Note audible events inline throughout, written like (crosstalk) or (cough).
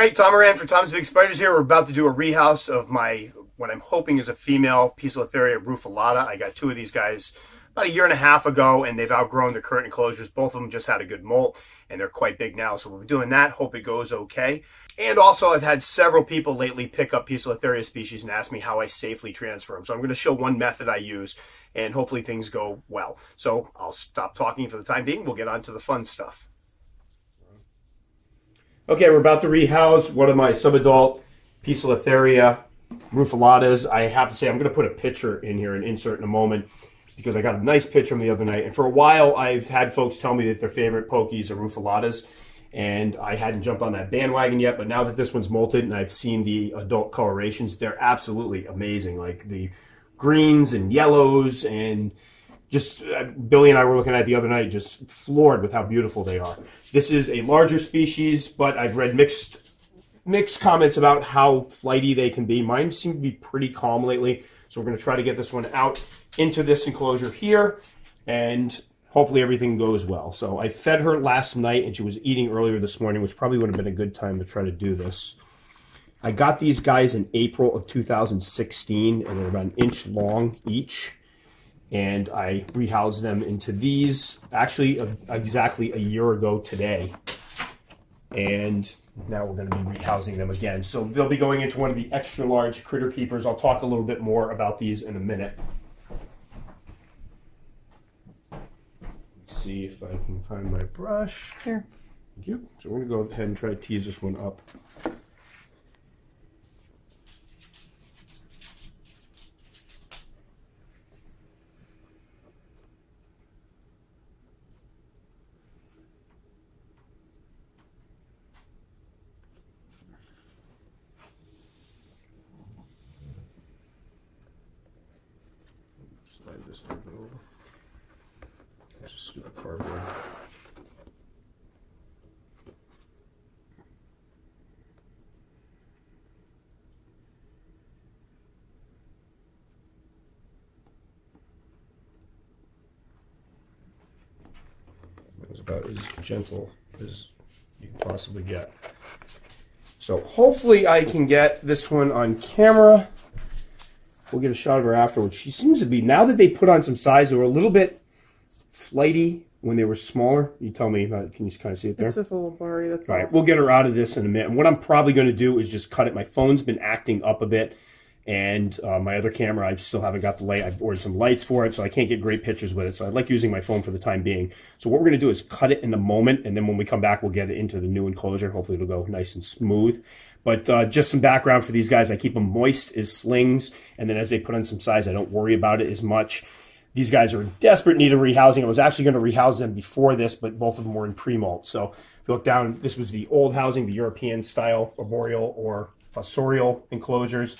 right, Tom Moran for Tom's Big Spiders here. We're about to do a rehouse of my, what I'm hoping is a female Poecilotheria rufilata. I got two of these guys about a year and a half ago, and they've outgrown the current enclosures. Both of them just had a good molt, and they're quite big now. So we'll be doing that. Hope it goes okay. And also, I've had several people lately pick up Poecilotheria species and ask me how I safely transfer them. So I'm going to show one method I use, and hopefully things go well. So I'll stop talking for the time being. We'll get on to the fun stuff. Okay, we're about to rehouse one of my subadult Poecilotheria rufilatas. I have to say, I'm going to put a picture in here and insert in a moment because I got a nice picture from the other night. And for a while, I've had folks tell me that their favorite pokies are rufilatas. And I hadn't jumped on that bandwagon yet, but now that this one's molted and I've seen the adult colorations, they're absolutely amazing. Like the greens and yellows and just uh, Billy and I were looking at the other night, just floored with how beautiful they are. This is a larger species, but I've read mixed mixed comments about how flighty they can be. Mine seem to be pretty calm lately, so we're going to try to get this one out into this enclosure here, and hopefully everything goes well. So I fed her last night, and she was eating earlier this morning, which probably would have been a good time to try to do this. I got these guys in April of 2016, and they're about an inch long each and I rehoused them into these actually uh, exactly a year ago today. And now we're going to be rehousing them again. So they'll be going into one of the extra large critter keepers. I'll talk a little bit more about these in a minute. Let's see if I can find my brush. Here. Thank you. So we're going to go ahead and try to tease this one up. Slide this little over. Do a cardboard. It about as gentle as you can possibly get. So hopefully I can get this one on camera. We'll get a shot of her afterwards. She seems to be, now that they put on some size, they were a little bit flighty when they were smaller. You tell me, uh, can you kind of see it there? It's just a little blurry. That's all all. right. We'll get her out of this in a minute. And what I'm probably going to do is just cut it. My phone's been acting up a bit. And uh, my other camera, I still haven't got the light. I've ordered some lights for it, so I can't get great pictures with it. So I like using my phone for the time being. So what we're going to do is cut it in the moment, and then when we come back, we'll get it into the new enclosure. Hopefully it'll go nice and smooth. But uh, just some background for these guys. I keep them moist as slings, and then as they put on some size, I don't worry about it as much. These guys are in desperate need of rehousing. I was actually going to rehouse them before this, but both of them were in pre-molt. So if you look down, this was the old housing, the European style arboreal or fossorial enclosures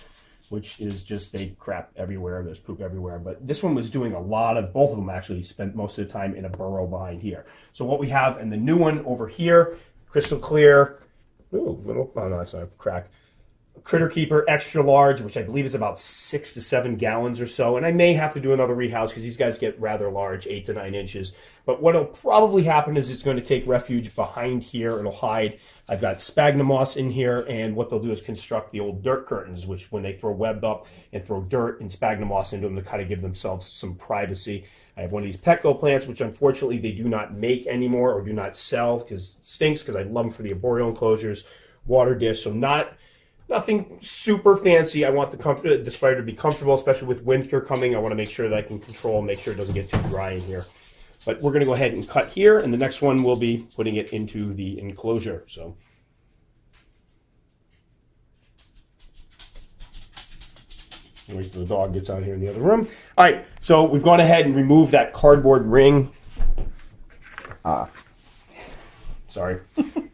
which is just they crap everywhere. There's poop everywhere. But this one was doing a lot of, both of them actually spent most of the time in a burrow behind here. So what we have in the new one over here, crystal clear, ooh, little, oh no, that's not a crack. Critter Keeper extra large, which I believe is about six to seven gallons or so. And I may have to do another rehouse because these guys get rather large, eight to nine inches. But what'll probably happen is it's going to take refuge behind here. It'll hide. I've got sphagnum moss in here, and what they'll do is construct the old dirt curtains, which when they throw web up and throw dirt and sphagnum moss into them to kind of give themselves some privacy. I have one of these Petco plants, which unfortunately they do not make anymore or do not sell because it stinks because I love them for the arboreal enclosures, water dish. So not nothing super fancy. I want the comfort, the spider to be comfortable, especially with winter coming. I want to make sure that I can control, make sure it doesn't get too dry in here. But we're going to go ahead and cut here, and the next one we'll be putting it into the enclosure. So. Wait till the dog gets out here in the other room. All right, so we've gone ahead and removed that cardboard ring. Ah, sorry. (laughs)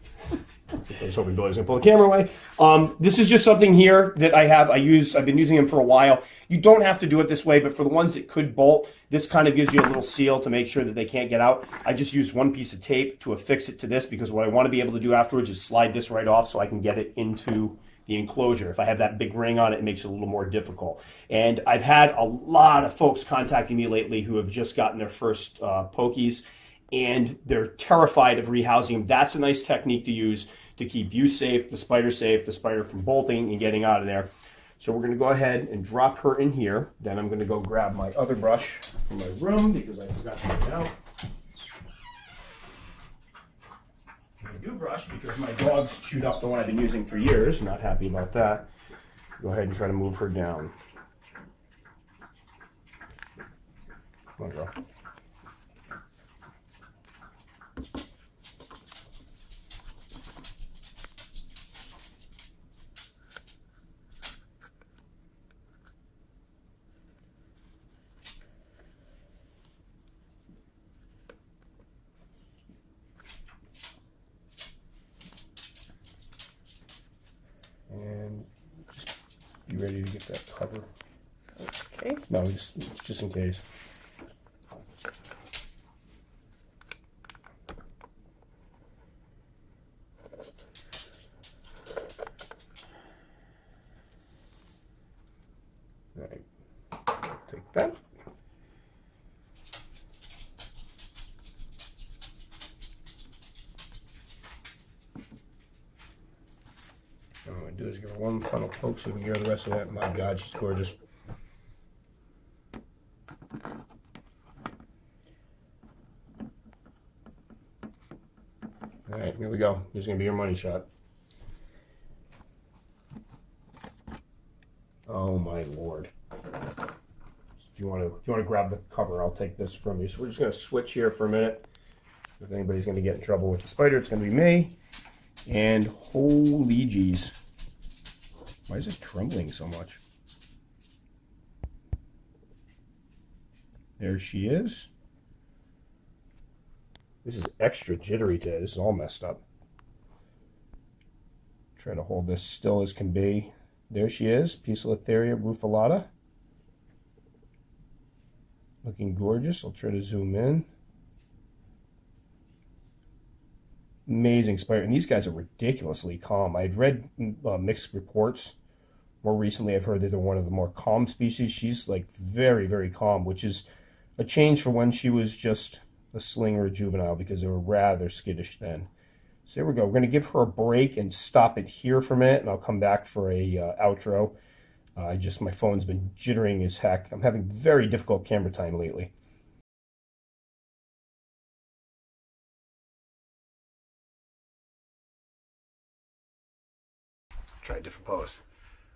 I was hoping Billy was gonna pull the camera away. Um, this is just something here that I have. I use. I've been using them for a while. You don't have to do it this way, but for the ones that could bolt, this kind of gives you a little seal to make sure that they can't get out. I just use one piece of tape to affix it to this because what I want to be able to do afterwards is slide this right off so I can get it into the enclosure. If I have that big ring on it, it makes it a little more difficult. And I've had a lot of folks contacting me lately who have just gotten their first uh, pokies and they're terrified of rehousing them. That's a nice technique to use to keep you safe, the spider safe, the spider from bolting and getting out of there. So we're going to go ahead and drop her in here. Then I'm going to go grab my other brush from my room because I forgot to get it out. A new brush because my dog's chewed up the one I've been using for years. Not happy about that. Go ahead and try to move her down. Come on, girl. Be ready to get that cover. Okay. No, just just in case. All right. Take that. Do is give her one final poke so we can get the rest of that. My God, she's gorgeous. All right, here we go. This is gonna be your money shot. Oh my lord. If you want to, if you want to grab the cover, I'll take this from you. So we're just gonna switch here for a minute. If anybody's gonna get in trouble with the spider, it's gonna be me. And holy jeez. Why is this trembling so much? There she is. This is extra jittery today. This is all messed up. Try to hold this still as can be. There she is, Poecilotheria rufilata. Looking gorgeous. I'll try to zoom in. Amazing spider. And these guys are ridiculously calm. I had read uh, mixed reports. More recently, I've heard that they're one of the more calm species. She's like very, very calm, which is a change from when she was just a sling or a juvenile because they were rather skittish then. So there we go. We're going to give her a break and stop it here for a minute, and I'll come back for a uh, outro. Uh, I just, my phone's been jittering as heck. I'm having very difficult camera time lately. Try a different pose.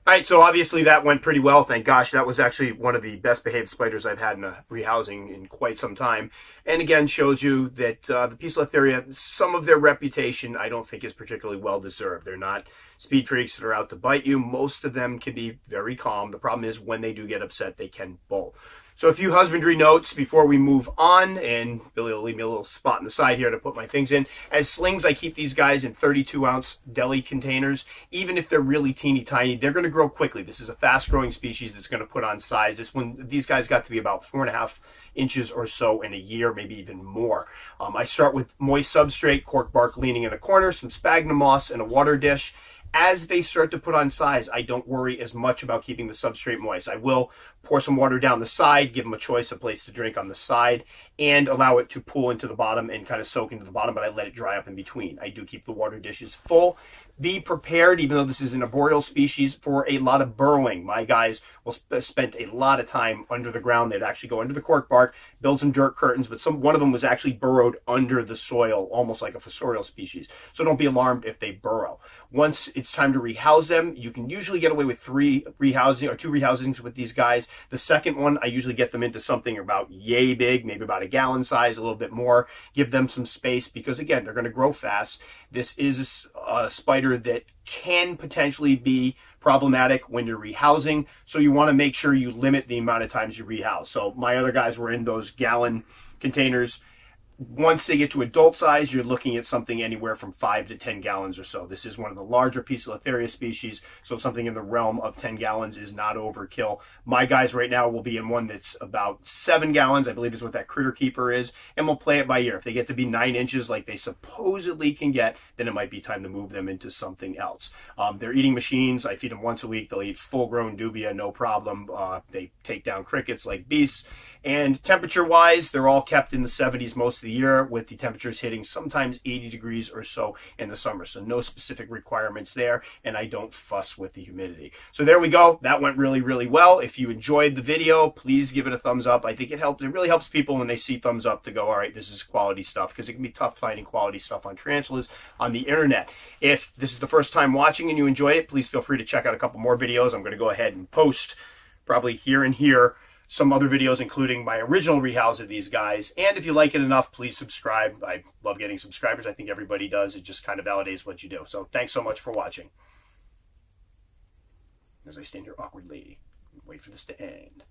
All right, so obviously that went pretty well. Thank gosh, that was actually one of the best behaved spiders I've had in a rehousing in quite some time. And again, shows you that uh, the Poecilotheria, some of their reputation, I don't think is particularly well deserved. They're not speed freaks that are out to bite you. Most of them can be very calm. The problem is when they do get upset, they can bolt. So a few husbandry notes before we move on, and Billy will leave me a little spot in the side here to put my things in. As slings, I keep these guys in 32 ounce deli containers. Even if they're really teeny tiny, they're going to grow quickly. This is a fast growing species that's going to put on size. This one, these guys got to be about four and a half inches or so in a year, maybe even more. Um, I start with moist substrate, cork bark leaning in a corner, some sphagnum moss, and a water dish as they start to put on size, I don't worry as much about keeping the substrate moist. I will pour some water down the side, give them a choice, a place to drink on the side, and allow it to pool into the bottom and kind of soak into the bottom, but I let it dry up in between. I do keep the water dishes full. Be prepared, even though this is an arboreal species, for a lot of burrowing. My guys will sp spent a lot of time under the ground. They'd actually go under the cork bark, build some dirt curtains, but some one of them was actually burrowed under the soil, almost like a fossorial species. So don't be alarmed if they burrow. Once it's time to rehouse them, you can usually get away with three rehousing or two rehousings with these guys. The second one, I usually get them into something about yay big, maybe about a gallon size, a little bit more. Give them some space because again, they're going to grow fast. This is a spider that can potentially be problematic when you're rehousing. So you want to make sure you limit the amount of times you rehouse. So my other guys were in those gallon containers once they get to adult size, you're looking at something anywhere from 5 to 10 gallons or so. This is one of the larger Poecilotheria species, so something in the realm of 10 gallons is not overkill. My guys right now will be in one that's about 7 gallons, I believe is what that Critter Keeper is, and we'll play it by ear. If they get to be 9 inches like they supposedly can get, then it might be time to move them into something else. Um, they're eating machines. I feed them once a week. They'll eat full-grown dubia, no problem. Uh, they take down crickets like beasts And temperature wise, they're all kept in the 70s most of the year, with the temperatures hitting sometimes 80 degrees or so in the summer. So no specific requirements there, and I don't fuss with the humidity. So there we go. That went really, really well. If you enjoyed the video, please give it a thumbs up. I think it helps. It really helps people when they see thumbs up to go, all right, this is quality stuff, because it can be tough finding quality stuff on tarantulas on the internet. If this is the first time watching and you enjoyed it, please feel free to check out a couple more videos. I'm going to go ahead and post probably here and here some other videos, including my original rehouse of these guys. And if you like it enough, please subscribe. I love getting subscribers. I think everybody does. It just kind of validates what you do. So thanks so much for watching. As I stand here awkwardly, wait for this to end.